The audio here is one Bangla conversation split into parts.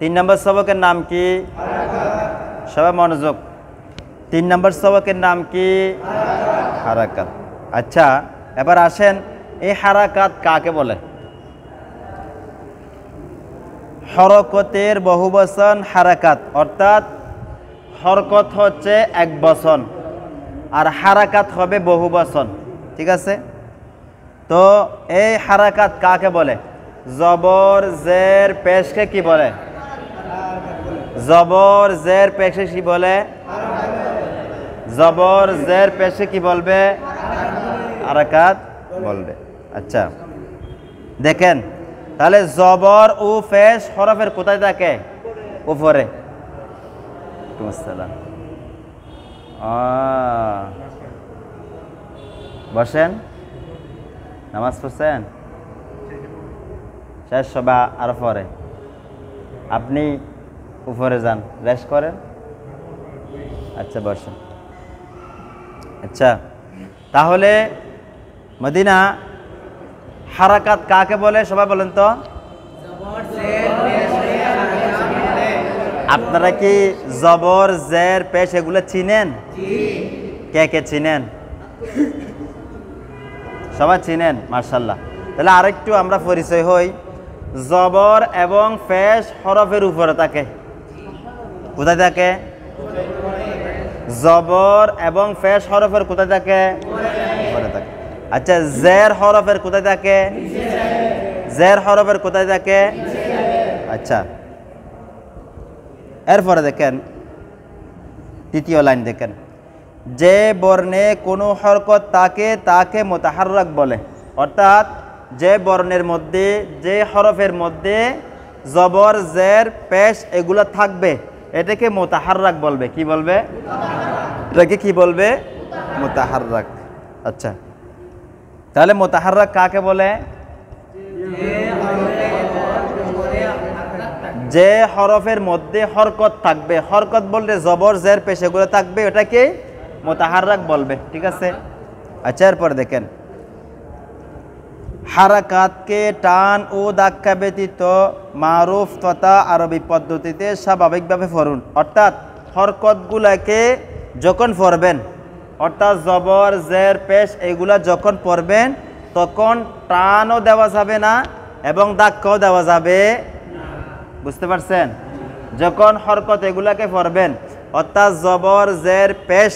তিন নম্বর সবকের নাম কি? সবাই মনোযোগ। তিন নম্বর সবকের নাম কি? হারাকাত। আচ্ছা এবার আসেন, এই হারাকাত কাকে বলে? হরকতের বহু বচন হারাকাত, অর্থাৎ হরকত হচ্ছে এক বচন, আর হারাকাত হবে বহু বচন, ঠিক আছে? তো এই হারাকাত কাকে বলে? জবর, জের, পেশকে কি বলে? জবর জের পেশে কি বলে? জবর জের পেশে কি বলবে? হারাকাত বলবে। আচ্ছা। দেখেন, তাহলে জবর ও ফেস হরফের কোথায় থাকে? উপরে। বসেন। নামাজ পড়ছেন? শেষ সবা আর পরে আপনি উপরে যান। রেস্ট করেন। আচ্ছা বসেন। আচ্ছা তাহলে মদিনা হারাকাত কাকে বলে? সবাই বলেন তো। আপনারা কি জবর, জের, পেশ এগুলো চিনেন? কে কে চিনেন? সবাই চিনেন মার্শাল্লাহ তাহলে আরেকটু আমরা পরিচয় হই। জবর এবং পেশ হরফের উপরে থাকে। কোথায় থাকে? জবর এবং ফেস হরফের কোথায় থাকে? আচ্ছা জের হরফের কোথায় থাকে? জের হরফের কোথায় থাকে? আচ্ছা। এরপরে দেখেন, তৃতীয় লাইন দেখেন। যে বর্ণে কোনো হরকত তাকে তাকে মোতাহাররাক বলে। অর্থাৎ, যে বর্ণের মধ্যে, যে হরফের মধ্যে জবর, জের পেশ এগুলো থাকবে। এটাকে মোতাহাররাক বলবে। কি বলবে? এটাকে কি বলবে? মোতাহাররাক। আচ্ছা। তাহলে মোতাহাররাক কাকে বলে? যে হরফের মধ্যে হরকত থাকবে। হরকত বললে জবর, জের পেশেগুলো থাকবে। ওটাকে মোতাহাররাক বলবে। ঠিক আছে? আচ্ছা এরপর দেখেন। হারাকাতকে টান ও দাক্কা ব্যতীত মারুফ তথা আরবি পদ্ধতিতে স্বাভাবিকভাবে ফরুন। অর্থাৎ হরকতগুলাকে যখন পড়বেন অর্থাৎ জবর, জের, পেশ, এগুলা যখন পড়বেন তখন টানও দেওয়া যাবে না এবং দাক্কাও দেওয়া যাবে বুঝতে পারছেন? যখন হরকত এগুলাকে পড়বেন অর্থাৎ জবর, জের, পেশ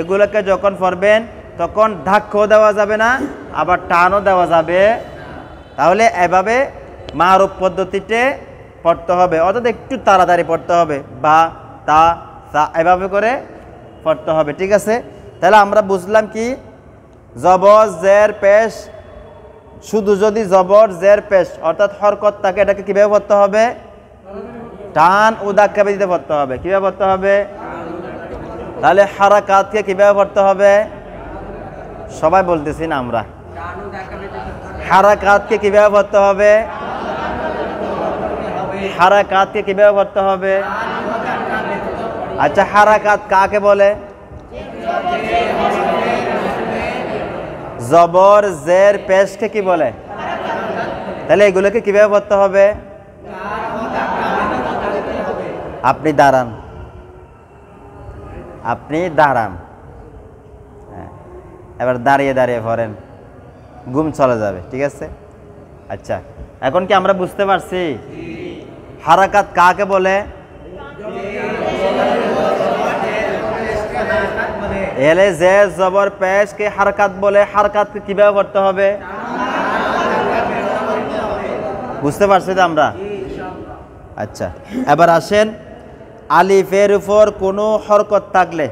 এগুলোকে যখন পড়বেন তখন ধাক্কাও দেওয়া যাবে না, আবার টানও দেওয়া যাবে তাহলে এভাবে মারুপ পদ্ধতিতে পড়তে হবে। অর্থাৎ একটু তাড়াতাড়ি পড়তে হবে। বা, তা তা এভাবে করে পড়তে হবে। ঠিক আছে? তাহলে আমরা বুঝলাম কি? জবর, জের, পেশ। শুধু যদি জবর, জের, পেশ, অর্থাৎ হরকত থাকে এটাকে কীভাবে পড়তে হবে? টান ও দাক্কাবে দিতে পড়তে হবে। কীভাবে পড়তে হবে? তাহলে হারাকাতকে কীভাবে পড়তে হবে? সবাই বলতেছি না আমরা। হারাকাতকে কীভাবে পড়তে হবে? হারাকাতকে কীভাবে পড়তে হবে? আচ্ছা হারাকাত কাকে বলে? জবর, জের, পেশকে কি বলে? তাহলে এগুলোকে কীভাবে পড়তে হবে? আপনি দাঁড়ান। আপনি দাঁড়ান। এবার দাঁড়িয়ে দাঁড়িয়ে পড়েন। ঘুম চলে যাবে, ঠিক আছে? আচ্ছা এখন কি আমরা বুঝতে পারছি? হারাকাত কাকে বলে? এলে যে জবর পেশকে হারকাত বলে। হারকাতকে কীভাবে করতে হবে? বুঝতে পারছি তো আমরা? আচ্ছা এবার আসেন। আলিফের উপর কোনো হরকত থাকলে,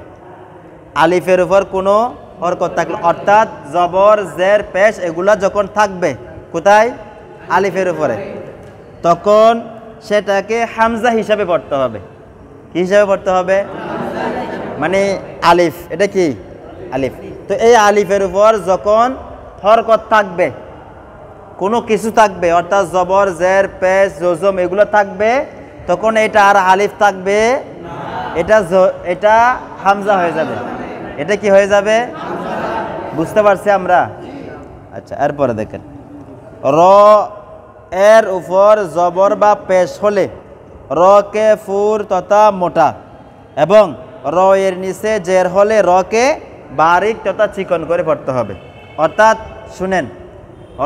আলিফের উপর কোনো হরকত থাকলে। অর্থাৎ জবর, জের, পেশ এগুলা যখন থাকবে, কোথায়? আলিফের উপরে। তখন সেটাকে হামজা হিসাবে পড়তে হবে। কি হিসাবে পড়তে হবে? মানে আলিফ। এটা কি? আলিফ। তো এই আলিফের উপর যখন হরকত থাকবে, কোনো কিছু থাকবে, অর্থাৎ জবর, জের, পেশ, জজম এগুলো থাকবে, তখন এটা আর আলিফ থাকবে, এটা এটা হামজা হয়ে যাবে। এটা কি হয়ে যাবে? বুঝতে পারছি আমরা? আচ্ছা এরপরে দেখেন। র, এর উপর জবর বা পেশ হলে র কে ফুর তথা মোটা এবং র এর নিচে জের হলে র কে বারিক তথা চিকন করে পড়তে হবে। অর্থাৎ, শুনেন,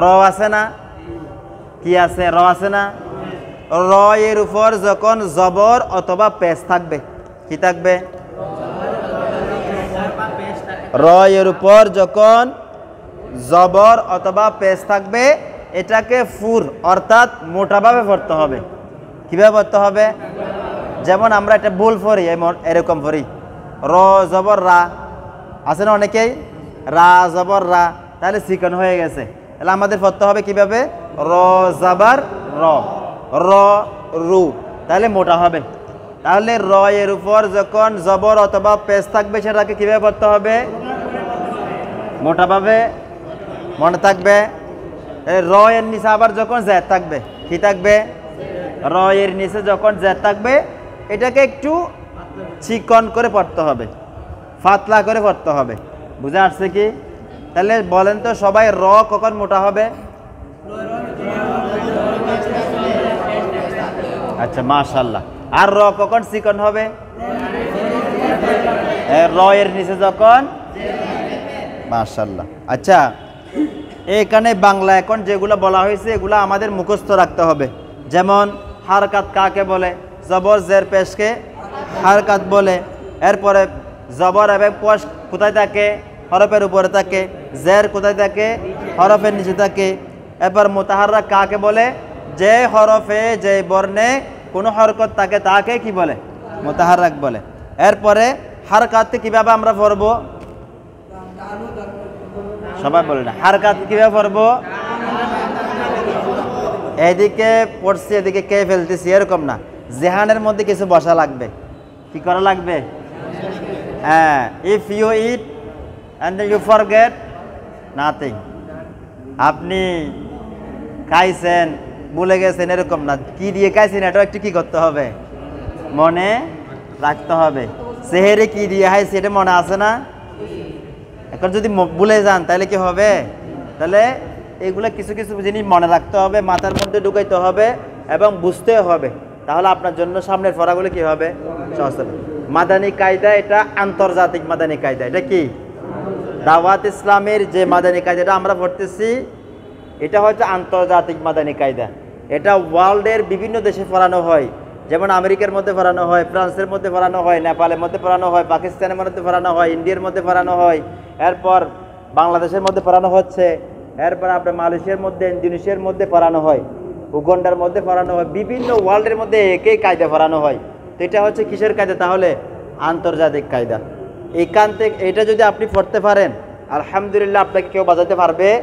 র আছে না? কি আছে? র আছে না? র এর উপর যখন জবর অথবা পেশ থাকবে, কি থাকবে? র এর উপর যখন জবর অথবা পেশ থাকবে, এটাকে ফুর, অর্থাৎ মোটাভাবে পড়তে হবে। কীভাবে পড়তে হবে? যেমন আমরা একটা ভুল পড়ি এরকম পড়ি র, জবর, রা। আছে না অনেকেই? রা, জবর, রা। তাহলে চিকন হয়ে গেছে। তাহলে আমাদের পড়তে হবে কীভাবে? র, জাবার র, রু। তাহলে মোটা হবে। তাহলে র এর উপর যখন জবর অথবা পেশ থাকবে, সেটাকে কীভাবে পড়তে হবে? মোটাভাবে মনে থাকবে। এ র এর নিচে আবার যখন জ্যাদ থাকবে, কি থাকবে? র এর নিচে যখন জ্যাদ থাকবে, এটাকে একটু চিকন করে পড়তে হবে, ফাতলা করে পড়তে হবে। বুঝে আসছে কি? তাহলে বলেন তো সবাই র কখন মোটা হবে? আচ্ছা মাশাল্লাহ আর র কখন? চিকন হবে? র এর নিচে যখন? মাশাল্লাহ আচ্ছা এখানে বাংলা এখন যেগুলো বলা হয়েছে, এগুলো আমাদের মুখস্থ রাখতে হবে। যেমন, হারকাত কাকে বলে? জবর, জের, পেশকে হারকাত বলে। এরপরে জবর এবং পশ কোথায় থাকে? হরফের উপরে থাকে। জের কোথায় থাকে? হরফের নিচে থাকে। এরপর মোতাহাররা কাকে বলে? যে হরফে, যে বর্ণে কোনো হরকত তাকে তাকে কি বলে? মোতাহারাক বলে। এরপরে হারকাতকে কীভাবে আমরা পড়ব সবাই বলে না। হারকাত কীভাবে পড়ব এদিকে পড়ছি, এদিকে কে ফেলতেছি, এরকম না। জেহানের মধ্যে কিছু বসা লাগবে। কি করা লাগবে? হ্যাঁ if you eat and you forget nothing আপনি খাইছেন ভুলে গেছেন এরকম না। কি দিয়ে খাইছেন এটাও একটু কি করতে হবে? মনে রাখতে হবে। সেহেরে কি দিয়ে খাইছে এটা মনে আছে না? এখন যদি ভুলে যান, তাহলে কি হবে? তাহলে এগুলো কিছু কিছু জিনিস মনে রাখতে হবে, মাথার মধ্যে ঢুকাইতে হবে এবং বুঝতে হবে। তাহলে আপনার জন্য সামনের পড়াগুলো কি হবে? সহজ মাদানী কায়দা, এটা আন্তর্জাতিক মাদানী কায়দা। এটা কি? দাওয়াত ইসলামের যে মাদানী কায়দাটা আমরা পড়তেছি এটা হচ্ছে আন্তর্জাতিক মাদানী কায়দা। এটা ওয়ার্ল্ডের বিভিন্ন দেশে পড়ানো হয়। যেমন আমেরিকার মধ্যে পড়ানো হয়, ফ্রান্সের মধ্যে পড়ানো হয়, নেপালের মধ্যে পড়ানো হয়, পাকিস্তানের মধ্যে পড়ানো হয়, ইন্ডিয়ার মধ্যে পড়ানো হয়। এরপর বাংলাদেশের মধ্যে পড়ানো হচ্ছে। এরপর আপনার মালয়েশিয়ার মধ্যে, ইন্দোনেশিয়ার মধ্যে পড়ানো হয়। উগন্ডার মধ্যে পড়ানো হয়। বিভিন্ন ওয়ার্ল্ডের মধ্যে একই কায়দা পড়ানো হয়। তো এটা হচ্ছে কিসের কায়দা? তাহলে আন্তর্জাতিক কায়দা। এখান থেকে, এটা যদি আপনি পড়তে পারেন, আলহামদুলিল্লাহ আপনাকে কেউ বাজাতে পারবে।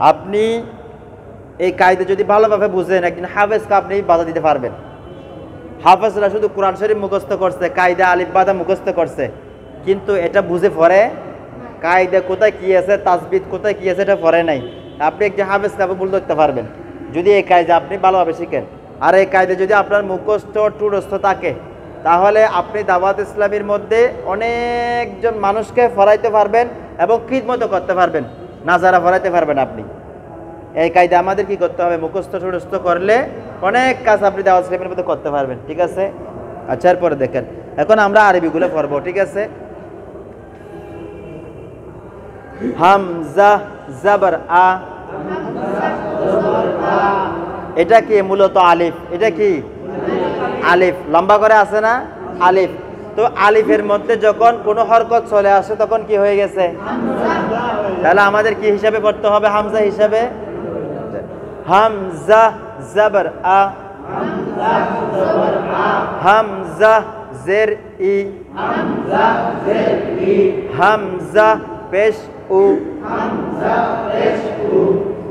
আপনি এই কায়দা যদি ভালোভাবে বুঝেন, একদিন হাফেজকে আপনি বাধা দিতে পারবেন। হাফেজরা শুধু কোরআন শরীফ মুখস্থ করছে, কায়দা আলিফ বাদা মুখস্থ করছে। কিন্তু এটা বুঝে পড়ে কায়দা কোথায় কী আছে তাসবিদ কোথায় কী আছে, এটা পড়ে নাই। আপনি একজন হাফেজকে আপনি ভুল ধরতে পারবেন। যদি এই কায়দা আপনি ভালোভাবে শিখেন। আর এই কায়দা যদি আপনার মুখস্থ টুরস্থ থাকে, তাহলে আপনি দাওয়াত ইসলামের মধ্যে অনেকজন মানুষকে ফরাইতে পারবেন এবং খিদমতো করতে পারবেন। নাজারা ফরাইতে পারবেন আপনি। এই কায়দা আমাদের কি করতে হবে, মুখস্থ টুরস্থ করলে অনেক কাজ আপনি দাওয়াত ইসলামের মধ্যে করতে পারবেন, ঠিক আছে? আচ্ছা এরপরে দেখেন। এখন আমরা আরবিগুলো পড়ব, ঠিক আছে? হামজা, জাবর, আ। এটা কি মূলত আলিফ? এটা কি? আলিফ। লম্বা করে আছে না? আলিফ। তো আলিফের মধ্যে যখন কোনো হরকত চলে আসে, তখন কি হয়ে গেছে? তাহলে আমাদের কি হিসাবে পড়তে হবে? হামজা হিসাবে? হামজা জাবর আ। হামজা জের ই। হামজা পেশ উ।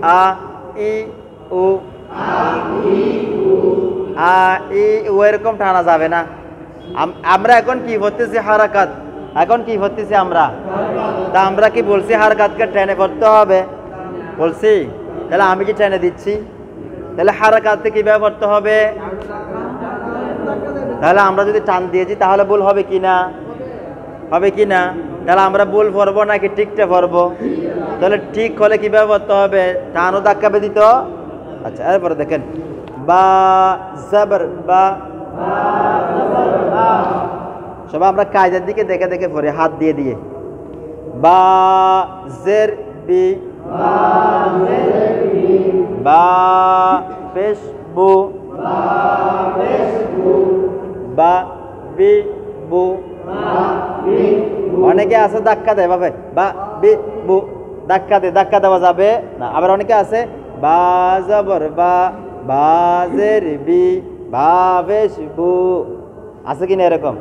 আ ই উ। আ ই এরকম টানা যাবে না। আমরা এখন কি করতেছি হারাকাত? এখন কি করতেছি আমরা? তা আমরা কি বলছি হারাকাতকে ট্রেনে করতে হবে? বলছি? তাহলে আমি কি ট্রেনে দিচ্ছি? তাহলে হারাকাতকে কীভাবে করতে হবে? তাহলে আমরা যদি টান দিয়েছি, তাহলে ভুল হবে কি না? হবে কি না? তাহলে আমরা ভুল পড়ব নাকি ঠিকটা পড়ব তাহলে ঠিক হলে কীভাবে করতে হবে? টানও ধাক্কা দিত আচ্ছা এরপরে দেখেন। বা জাবর, বা সবাই আমরা কায়দার দিকে দেখে দেখে পড়ি হাত দিয়ে দিয়ে। বা জের, বি বা পেশ বু বা বি অনেকে আছে ধাক্কা দেয় ভাবে বা বি বু ধাক্কা দে, ধাক্কা দেওয়া যাবে না। আবার অনেকে আছে, বা জবর, বা বাজের বি, বা বেশ বু আছে কিনা এরকম?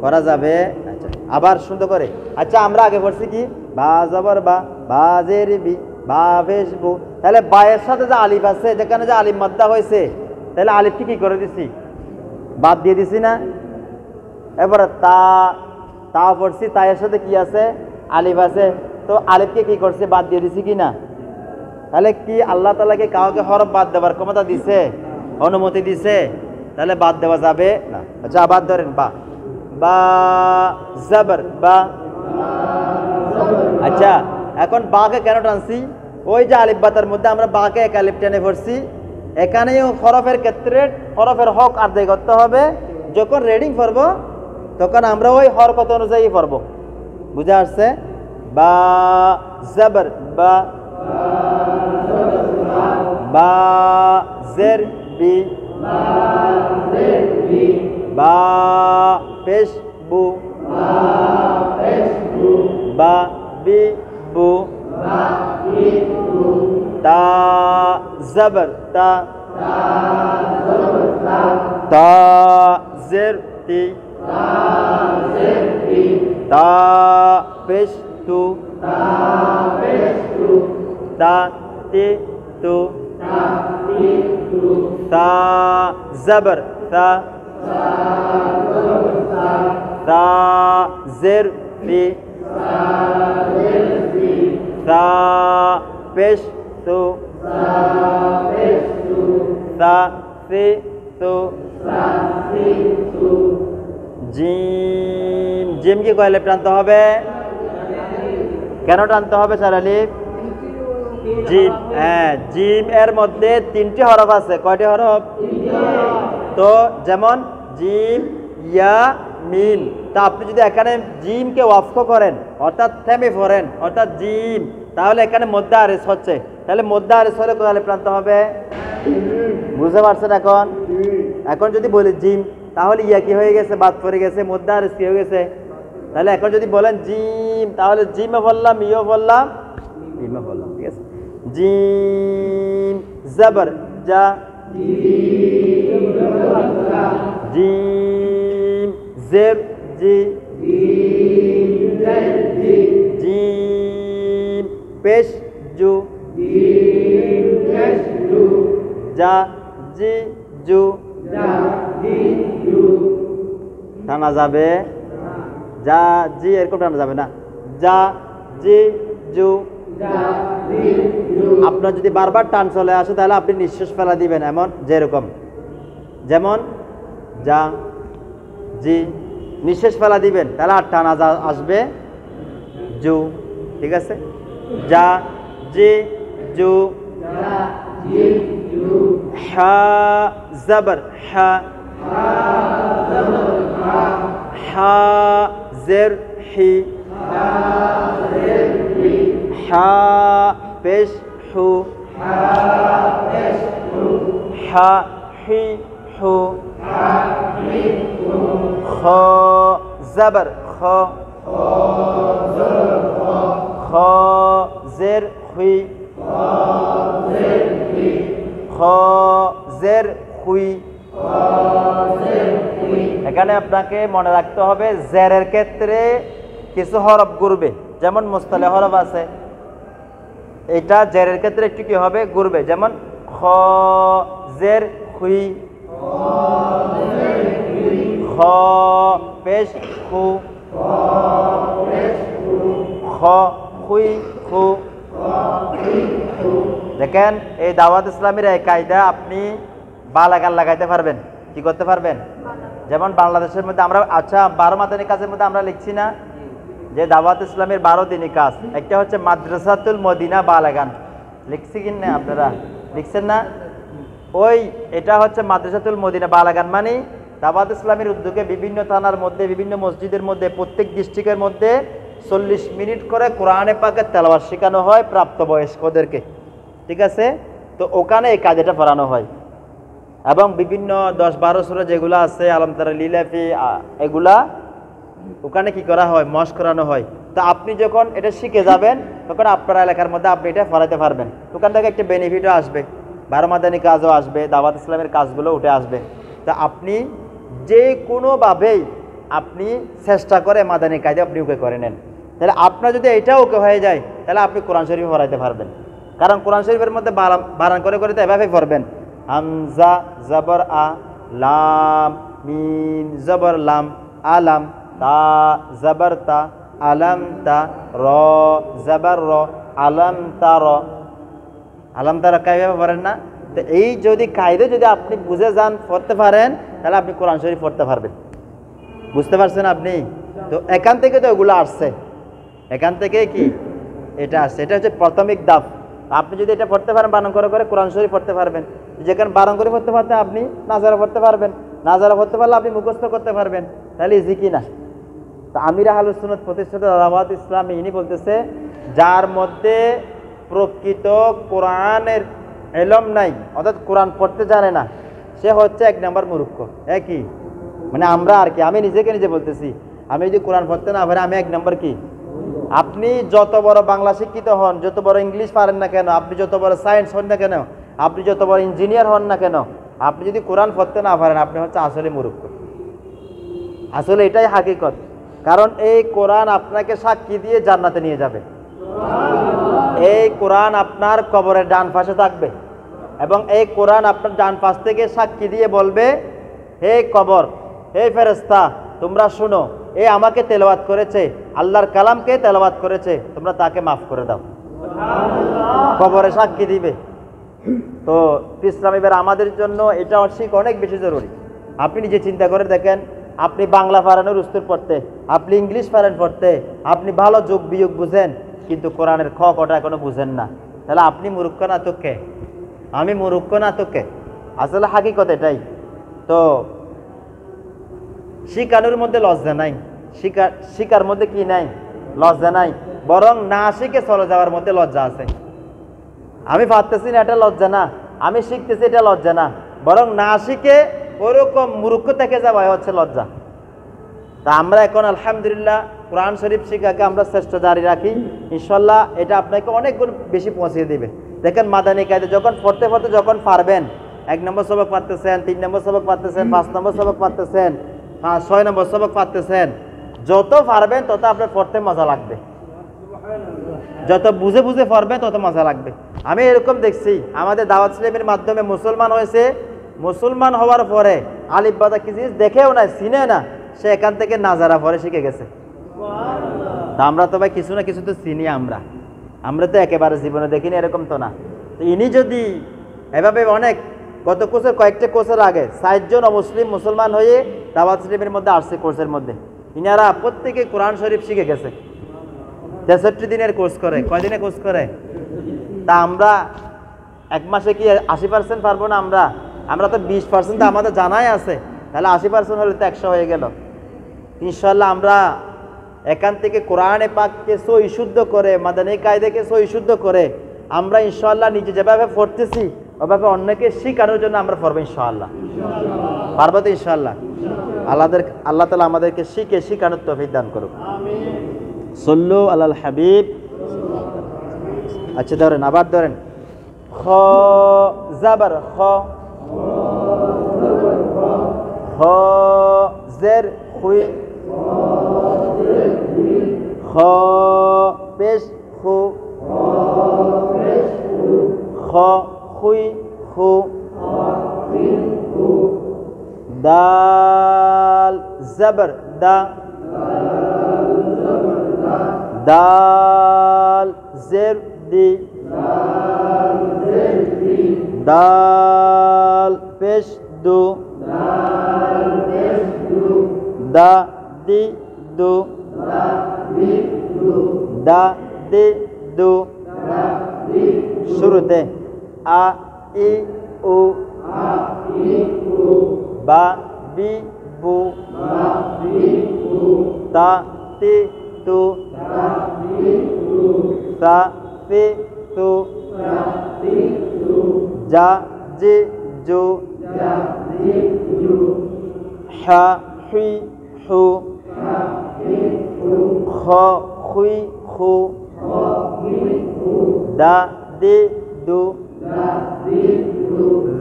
করা যাবে। আচ্ছা আবার সুন্দর করে। আচ্ছা আমরা আগে পড়ছি কি? বা জবর, বা বাজের বি বা বেশ বু তাহলে বায়ের সাথে যে আলিফ আছে যেখানে যে আলিফ মাদ্দা হয়েছে, তাহলে আলিফকে কি করে দিছি? বাদ দিয়ে দিছি না? এবারে তা তা পড়ছি, তাইয়ের সাথে কি আছে? আলিফ আছে। তো আলিফকে কি করছে? বাদ দিয়ে দিছি কি না? তাহলে কি আল্লাহ তালাকে কাউকে হরফ বাদ দেওয়ার ক্ষমতা দিছে? অনুমতি দিছে? তাহলে বাদ দেওয়া যাবে না। আচ্ছা আবার ধরেন, বা। বা, জাবর, বা। আচ্ছা এখন বাকে কেন টানছি? ওই যে আলিফ বাতার মধ্যে আমরা বাকে এক আলিফ টেনে পড়ছি এখানেও হরফের ক্ষেত্রে হরফের হক আদায় করতে হবে। যখন রেডিং পড়ব, তখন আমরা ওই হরকত অনুযায়ী পড়ব। বুঝে আসছে? বা, জবর, বা বা, জের বি, বা, পেশ, বু, বা, বি বু তা জবর তা তা জের তি তা পেশ তু তা তি তু তা জবর তা তা জের ফি তা পেশ তু তা ফি তু জিম। জিম কি কয়লে টানতে হবে? কেন টানতে হবে স্যার আলিফ? জিম হ্যাঁ জিমের মধ্যে তিনটি হরফ আছে। কয়টি হরফ? তো যেমন জিম, ইয়া মিম তা আপনি যদি এখানে জিমকে ওয়াফ করেন, অর্থাৎ থেমে পড়েন, অর্থাৎ জিম, তাহলে এখানে মধ্যে আরেস হচ্ছে। তাহলে মধ্যে আরেস হলে কোথায় প্রান্ত হবে? বুঝতে পারছেন এখন? এখন যদি বলি জিম, তাহলে ইয়া কি হয়ে গেছে? বাদ পড়ে গেছে, মধ্যে আরেস কি হয়ে গেছে? তাহলে এখন যদি বলেন জিম, তাহলে জিমে বললাম ইও বললাম, জিমে বললাম, ঠিক আছে? জিম জবর, যা? জিম জের জি পেশ জু যা জি জু টানা যাবে। যা জি, এরকম টানা যাবে না। যা জি জু। আপনার যদি বারবার টান চলে আসে, তাহলে আপনি নিঃশ্বাস ফেলা দিবেন এমন, যেরকম। যেমন যা জি নিঃশ্বাস ফেলা দিবেন, তাহলে আর টান আসবে, জু, ঠিক আছে? যা, জি, জু, হা, জবর, হা হা, জের, হি হু, হা, হি, হু খ, জবর, খ। খ, জের, হুই। খ, জের, হুই। এখানে আপনাকে মনে রাখতে হবে, জেরের ক্ষেত্রে কিছু হরফ ঘুরবে। যেমন মোস্তালে হরফ আছে। এটা জেরের ক্ষেত্রে একটু কি হবে? ঘুরবে। যেমন খ, জের, হুই। খ পেশ, খু। খ হুই খু। দেখেন, এই দাওয়াত ইসলামের এই কায়দা আপনি বালাগান লাগাইতে পারবেন। কি করতে পারবেন? যেমন বাংলাদেশের মধ্যে আমরা আচ্ছা বারো মাদানী কাজের মধ্যে আমরা লিখছি না? যে দাওয়াত ইসলামের বারো দিনই কাজ। একটা হচ্ছে মাদ্রাসাতুল মদিনা বালাগান। লিখছি কিন না আপনারা? লিখছেন না? ওই, এটা হচ্ছে মাদ্রাসাতুল মদিনা বালাগান মানে দাবাত ইসলামের উদ্যোগে বিভিন্ন থানার মধ্যে, বিভিন্ন মসজিদের মধ্যে, প্রত্যেক ডিস্ট্রিক্টের মধ্যে চল্লিশ মিনিট করে কোরআনে পাকের তেলাওয়াত শেখানো হয় প্রাপ্তবয়স্কদেরকে। ঠিক আছে? তো ওখানে এই কাজটা পড়ানো হয়। এবং বিভিন্ন দশ বারো সুরে যেগুলো আছে আলমতারা লিলাফি এগুলা ওখানে কি করা হয়? মশ করানো হয়। তো আপনি যখন এটা শিখে যাবেন, তখন আপনার এলাকার মধ্যে আপনি এটা ফরাইতে পারবেন। ওখান থেকে একটা বেনিফিটও আসবে। বারো মাদানি কাজও আসবে দাওয়াত ইসলামের কাজগুলো উঠে আসবে। তা আপনি যে কোনোভাবেই আপনি চেষ্টা করে মাদানি কাজে আপনি ওকে করে নেন। তাহলে আপনার যদি এইটাও ওকে হয়ে যায়, তাহলে আপনি কোরআন শরীফ পড়াইতে পারবেন। কারণ কোরআন শরীফের মধ্যে বারান করে করে তো এভাবেই পড়বেন। হামজা, জবর, আ, লাম, মিম, জবর, লাম, আলাম, তা, জবর, তা, আলাম, তা, র, জবর, র, আলাম, তা, র। আলাম তারা কাইভাবে পারেন না। তো এই যদি কায়দে যদি আপনি বুঝে যান, পড়তে পারেন তাহলে আপনি কোরআন শরীফ পড়তে পারবেন। বুঝতে পারছেন আপনি? তো এখান থেকে তো ওগুলো আসছে। এখান থেকে কি? এটা আসছে। এটা হচ্ছে প্রাথমিক দাপ আপনি যদি এটা পড়তে পারেন বারণ করে করে কোরআন শরীফ পড়তে পারবেন। যেখানে বারণ করে পড়তে পারতে আপনি নাজারা পড়তে পারবেন। নাজারা পড়তে পারলে আপনি মুখস্থ করতে পারবেন। তাহলে ইজি কি না? তা আমির আহলুসুনত প্রতিষ্ঠাতা দাওয়াত ইসলামী, ইনি বলতেছে, যার মধ্যে প্রকৃত কোরআনের এলম নাই, অর্থাৎ কোরআন পড়তে জানে না সে হচ্ছে এক নম্বর মূর্খ। একই মানে আমরা আর কি, আমি নিজেকে নিজে বলতেছি। আমি যদি কোরআন পড়তে না পারি, আমি এক নম্বর কি? আপনি যত বড় বাংলা শিক্ষিত হন, যত বড় ইংলিশ পারেন না কেন, আপনি যত বড় সায়েন্স হন না কেন, আপনি যত বড় ইঞ্জিনিয়ার হন না কেন, আপনি যদি কোরআন পড়তে না পারেন, আপনি হচ্ছে আসলে মূর্খ। আসলে এটাই হাকিকত। কারণ এই কোরআন আপনাকে সাক্ষী দিয়ে জান্নাতে নিয়ে যাবে। এই কোরআন আপনার কবরের ডান পাশে থাকবে। এবং এই কোরআন আপনার ডান পাশ থেকে সাক্ষী দিয়ে বলবে হে কবর হে ফেরেস্তা তোমরা শুনো এ আমাকে তেলাওয়াত করেছে আল্লাহর কালামকে তেলাওয়াত করেছে তোমরা তাকে মাফ করে দাও। কবরে সাক্ষী দিবে। তো ইসলাম এবার আমাদের জন্য এটা শিখ অনেক বেশি জরুরি। আপনি নিজে চিন্তা করে দেখেন আপনি বাংলা পারানোর উত্তর পড়তে আপনি ইংলিশ পারেন পড়তে আপনি ভালো যোগ বিয়োগ বুঝেন কিন্তু কোরআনের খ কটা এখনও বুঝেন না। তাহলে আপনি মূর্খ না তো কে? আমি মূর্খ না তো কে আসলে হাকিকত এটাই। তো শিকানোর মধ্যে লজ্জা নাই। শিকার শিকার মধ্যে কি নাই? লজ্জা নাই। বরং না শিখে চলে যাওয়ার মধ্যে লজ্জা আছে। আমি ভাবতেছি না এটা লজ্জা না। আমি শিখতেছি এটা লজ্জা না। বরং না শিখে ওরকম মূর্খ থেকে যাওয়া হচ্ছে লজ্জা। তা আমরা এখন আলহামদুলিল্লাহ কোরআন শরীফ শিখাকে আমরা শ্রেষ্ঠ জারি রাখি। ইনশাল্লাহ এটা আপনাকে অনেক বেশি পৌঁছিয়ে দেবে। দেখেন মাদানী কায়দে যখন পড়তে পড়তে যখন পারবেন, এক নম্বর সবক পারতেছেন, তিন নম্বর সবক পারতেছেন, পাঁচ নম্বর সবক পারতেছেন পাঁচ ছয় নম্বর সবক পারতেছেন, যত পারবেন তত আপনার পড়তে মজা লাগবে। যত বুঝে বুঝে পড়বে তত মজা লাগবে। আমি এরকম দেখছি, আমাদের দাওয়াত ইসলামের মাধ্যমে মুসলমান হয়েছে, মুসলমান হওয়ার পরে আলিবাদা কি জিনিস দেখেও না চিনে না, সে এখান থেকে নাজারা পরে শিখে গেছে। আমরা তো ভাই কিছু না কিছু তো চিনি আমরা। আমরা তো একেবারে জীবনে দেখিনি, এরকম তো না। তো ইনি যদি এভাবে অনেক, গত কোর্সের কয়েকটা কোর্সের আগে ষাটজন অমুসলিম মুসলমান হয়ে দাওয়াত ইসলামের মধ্যে আসছে কোর্সের মধ্যে, ইনারা প্রত্যেকে কোরআন শরীফ শিখে গেছে। তেষট্টি দিনের কোর্স করে কয়দিনে কোর্স করে? তা আমরা এক মাসে কি আশি পার্সেন্ট পারব না আমরা? আমরা তো বিশ পার্সেন্ট আমাদের জানাই আছে, তাহলে আশি পার্সেন্ট হলে তো একশো হয়ে গেল। ইনশাল্লাহ আমরা এখান থেকে কোরআনে পাককে সই শুদ্ধ করে, মাদানী কায়দাকে সই শুদ্ধ করে, আমরা ইনশাল্লাহ নিজে যেভাবে পড়তেছি, ওভাবে অন্যকে শিখানোর জন্য আমরা পড়ব ইনশাআল্লাহ। পারব তো ইনশাল্লাহ আল্লাহদের, আল্লাহ তালা আমাদেরকে শিখে শিখানোর তৌফিক দান করুক। সল্লু আলাল হাবিব। আচ্ছা ধরেন, আবার ধরেন। খ, জাবার খ। খ, জের, খুই খ পেশ খু খ খুই খু দাল জবর দা দাল জের দি দাল পেশ দু দা দি দু দা দি দু শুরুতে আ ই উ বা বি বু তা তি তু সা সি তু যা জি জু হা হুই হু খ খুই খু দা দি দু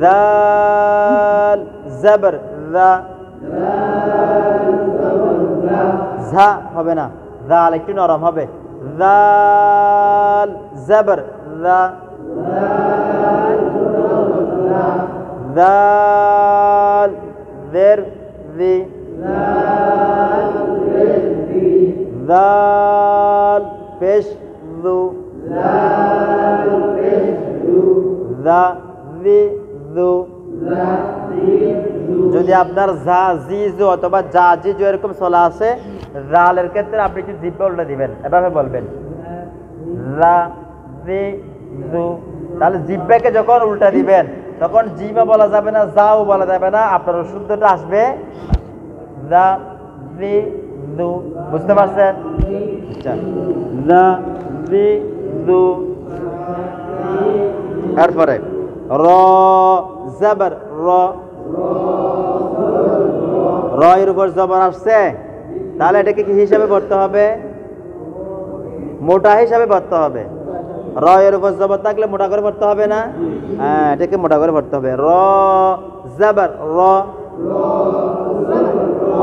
জাল জবর জা ঝা হবে না জাল একটু নরম হবে জাল জবর জা জাল দের জি জাল পেশ দু যদি আপনার জা জি জু অথবা যা জি জু এরকম চলা আছে জালের ক্ষেত্রে আপনি একটু জিব্বা উল্টা দিবেন, এভাবে বলবেন। রা জি তাহলে জিব্বাকে যখন উল্টা দিবেন, তখন জিমা বলা যাবে না যাও বলা যাবে না, আপনার শুদ্ধটা আসবে। জু বুঝতে পারছেন আচ্ছা রা জি জু তারপরে র জবর র র এর উপর জবর আসছে। তাহলে এটাকে কি হিসাবে পড়তে হবে? মোটা হিসাবে পড়তে হবে। র এর উপর জবর থাকলে মোটা করে পড়তে হবে না? হ্যাঁ এটাকে মোটা করে পড়তে হবে। র জবর র।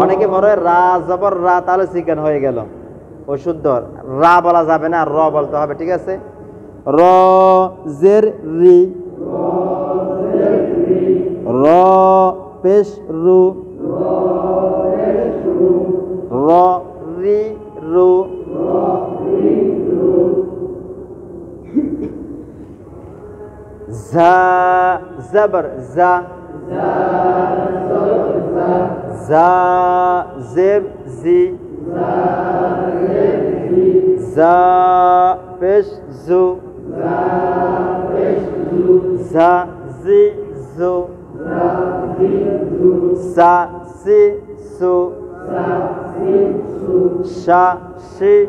অনেকে বড় রা জবর, রা তাহলে চিকেন হয়ে গেল। ও শুদ্ধ রা বলা যাবে না, র বলতে হবে, ঠিক আছে? র, জের, রি। র, পেশ, রু। র, রি, রু। ঝা, জবর জা za zer, zi. Za pesh zu. Za zi zu. Sa si su. Sha shi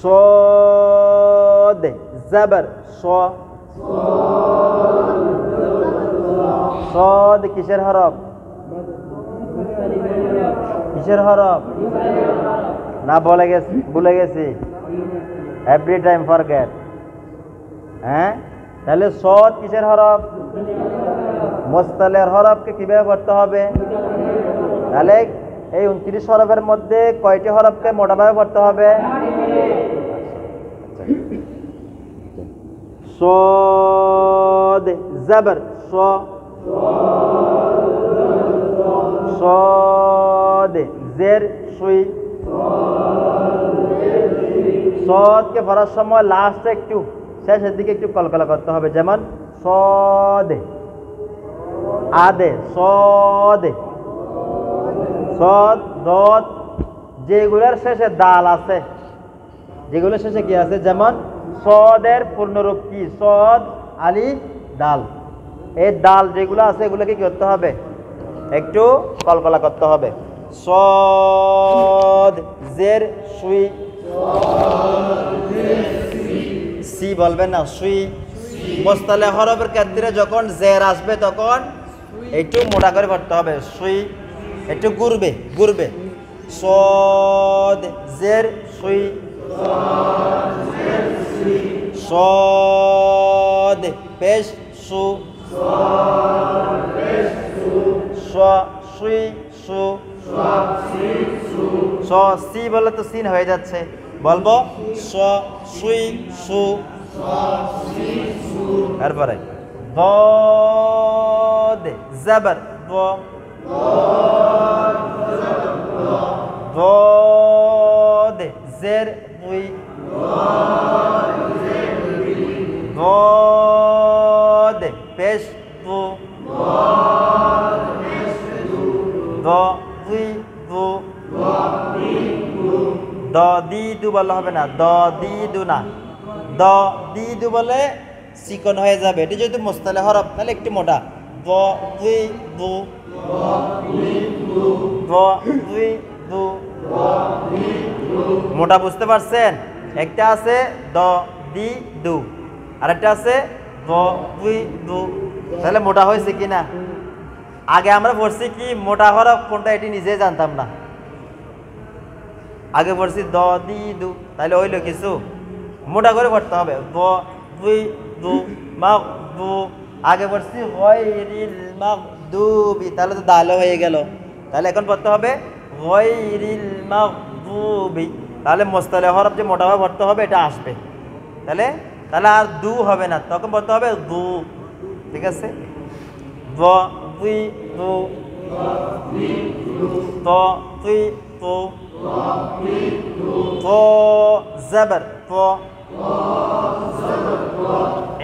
so de zabar so সদ কিসের হরফ? কিসের হরফ? না বলে গেছি, ভুলে গেছি। এভরি টাইম ফরগেট হ্যাঁ? তাহলে সদ কিসের হরফ? মোস্তালের হরফকে কীভাবে করতে হবে? তাহলে এই উনত্রিশ হরফের মধ্যে কয়টি হরফকে মোটাভাবে করতে হবে? صاد زبر صا صاد زر شوي সদকে পড়ার সময় লাস্টে একটু, শেষের দিকে একটু কলকলা করতে হবে, যেমন সদে। আদে, সদে। সদ, দদ, যেগুলোর শেষে দাল আছে, যেগুলোর শেষে কি আছে? যেমন সদের পূর্ণরূপ কি? সদ, আলি ডাল এই ডাল যেগুলো আছে, এগুলোকে কি করতে হবে? একটু কলকলা করতে হবে। সদ, জের, সুই। সি বলবেন না, সুই। মোস্তালে হরফের ক্ষেত্রে যখন জের আসবে, তখন একটু মোটা করে পড়তে হবে। সুই, একটু গুরবে গুরবে। সদ, জের, সুই। صاد পেশ সু স সুই সু স সি বলে তো সিন হয়ে যাচ্ছে বলবো স সুই সু তারপরে ضاد زبر ض ضاد زر দুই গদ পেশ দু দ দুই দু দ দি দু বলা হবে না দ দি দু না। দ দি দু বলে চিকন হয়ে যাবে। এটি যেহেতু মোস্তালে হরফ, তাহলে একটু মোটা। দ দুই দু দ দুই দু মোটা বুঝতে পারছেন? একটা আছে দ, দি, দু। আরেকটা আছে দ। তাহলে মোটা হয়েছে কি না আগে আমরা পড়ছি কি মোটা হরফ কোনটা এটি নিজে জানতাম না। আগে পড়ছি দ, দি, দু। তাহলে হইল কিছু? মোটা করে পড়তে হবে। দ, মাগ আগে মাগদুবি। তাহলে তো দালো হয়ে গেল। তাহলে এখন পড়তে হবে গয়রিল মাগদুবি। তাহলে মোস্তালে হরফ যে মোটা হয়ে পড়তে হবে, এটা আসবে। তাহলে তাহলে আর দু হবে না, তখন পড়তে হবে দু। ঠিক আছে? দ দুই দু ত তুই তো। তো, জাবার, তো।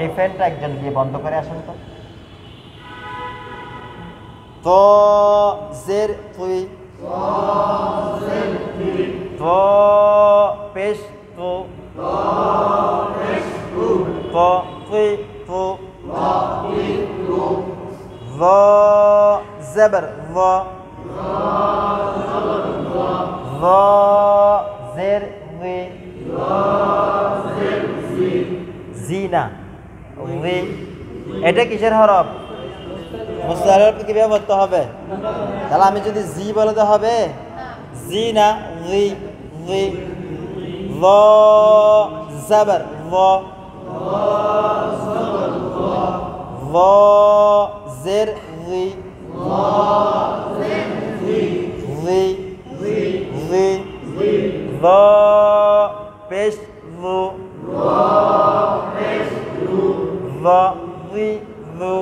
এই ফ্যানটা একজন গিয়ে বন্ধ করে আসেন তো। তো, জের তুই তো পেশ তো তো তুই তো ظ زبر ظ ظ زر ظي জিনা জি এটা কিসের হরফ মুস্তার হরফ কিভাবে বলতে হবে তাহলে আমি যদি জি বলতে হবে زينة ظي ظي ظا زبر ظا. ظا زر ظي. ظي ظي. ظا بش ظو. ظا ظي ظو.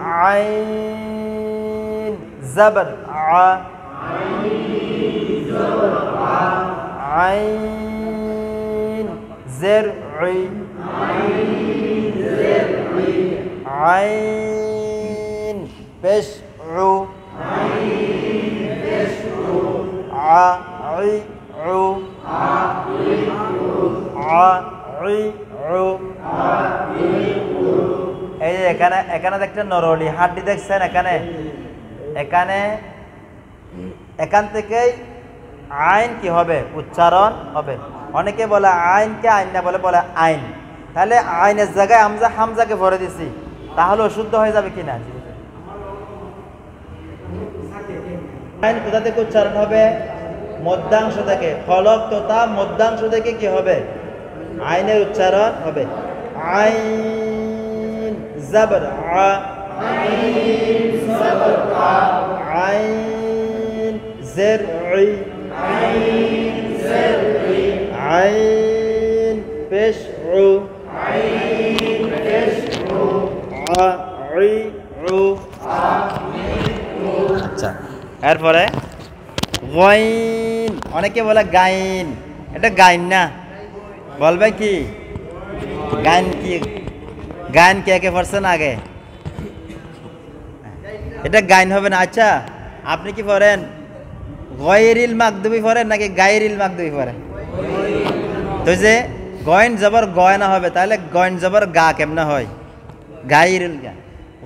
عين زبر. عين زرعي عين بشع عي عو عي عو এই যে এখানে এখানে দেখছেন নরলি হাড্ডি দেখছেন এখানে এখানে এখান থেকেই আইন কি হবে? উচ্চারণ হবে। অনেকে বলে আইনকে আইন না বলে বলে আইন। তাহলে আইনের জায়গায় হামজা হামজাকে ভরে দিছি তাহলে অশুদ্ধ হয়ে যাবে কিনা? আইন কোথা থেকে উচ্চারণ হবে? মধ্যাংশ থেকে। ফলক তথা মধ্যাংশ থেকে কি হবে? আইনের উচ্চারণ হবে। আইন জাবর আ আইন জের আইন পেশ উ আচ্ছা এরপরে গইন, অনেকে বলে গাইন। এটা গাইন না? বলবে কি? গাইন কি? গাইন কে কে পড়ছেন আগে? এটা গাইন হবে না। আচ্ছা আপনি কি পড়েন? গয়েরিল মাকদুবি পড়েন নাকি গায়েরিল মাকদুবি পড়েন তো যে গয়েন জবর গয়না হবে, তাহলে গয়েন জবর গা কেমনে হয়? গাইরিল গা।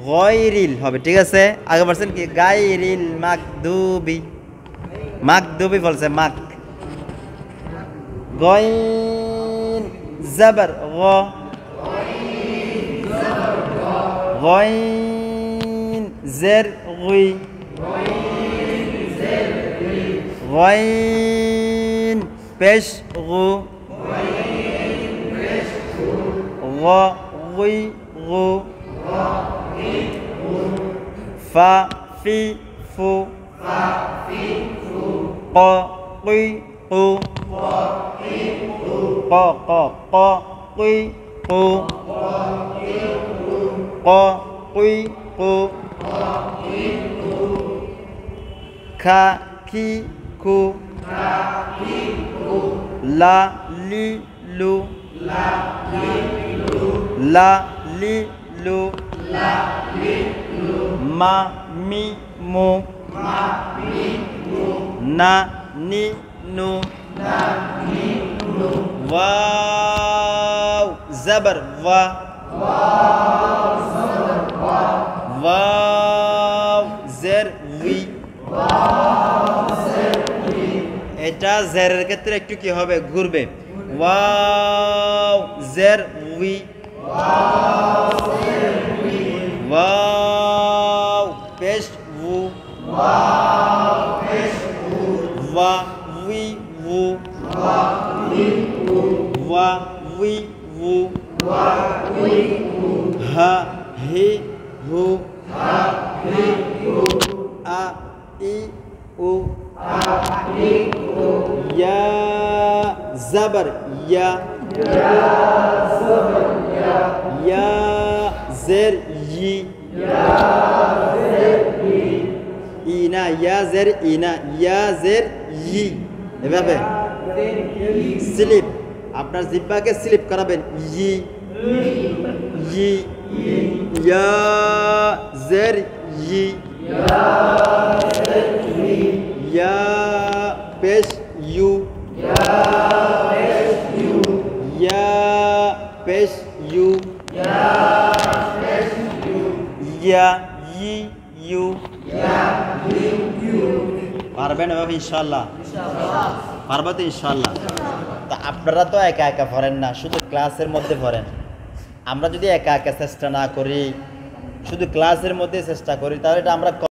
গয়রিল হবে, ঠিক আছে? আগে বলছেন কি গাইরিল মাকদুবি মাকদুবি বলছে মাক গইন জবর গ। গইন জের গুই। غين بشغ غغي غو فا في فو قا قي قو قا قا قا قي قو قا قي قو كا كي co la li lo la li lo la li lo la li lo ma mi mo ma mi mo na ni no na ni no واو زبر وا واو زبر وا واو এটা জেরের ক্ষেত্রে একটু কি হবে? ঘুরবে। ওয়াও জের উই। ওয়াও পেশ উ। ওয়া উই উ। ওয়া উই উ। হা হি হু। আ ই উ ইয়া জবর ইয়া ইয়া জের ই ইনা ইয়া জের ইনা ইয়া জের ই এভাবে। স্লিপ। আপনার জিব্বাকে স্লিপ করাবেন। ই। ই। ইয়া জের ই। ইয়া পেশ ইউ ইয়া পেশ ইউ ইয়া ই ইউ পারবেন এভাবে ইনশাল্লাহ পারব তো ইনশাল্লাহ তা আপনারা তো একা একা পড়েন না, শুধু ক্লাসের মধ্যে পড়েন আমরা যদি একা একা চেষ্টা না করি শুধু ক্লাসের মধ্যে চেষ্টা করি তাহলে এটা আমরা